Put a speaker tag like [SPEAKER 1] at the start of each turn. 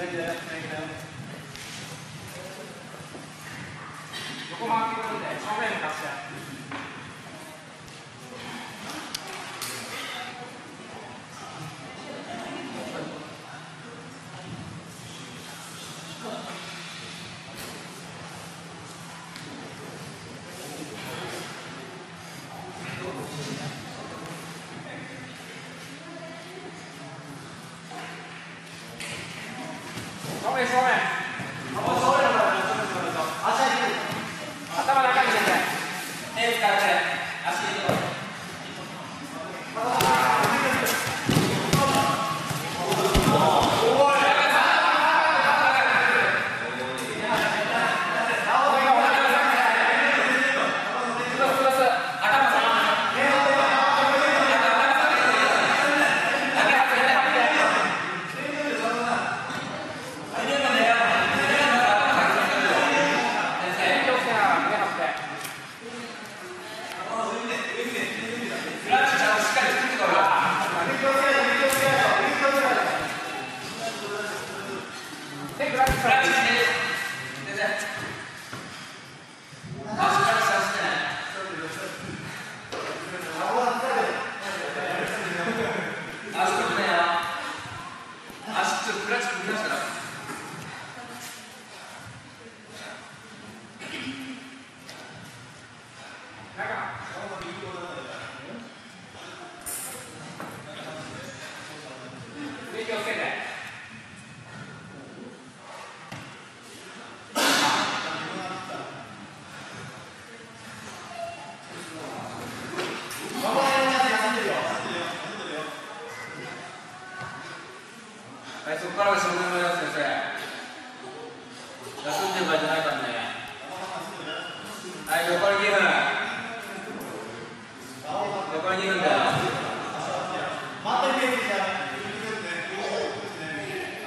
[SPEAKER 1] Lay down, lay down.
[SPEAKER 2] Calma aí, calma aí.
[SPEAKER 3] That's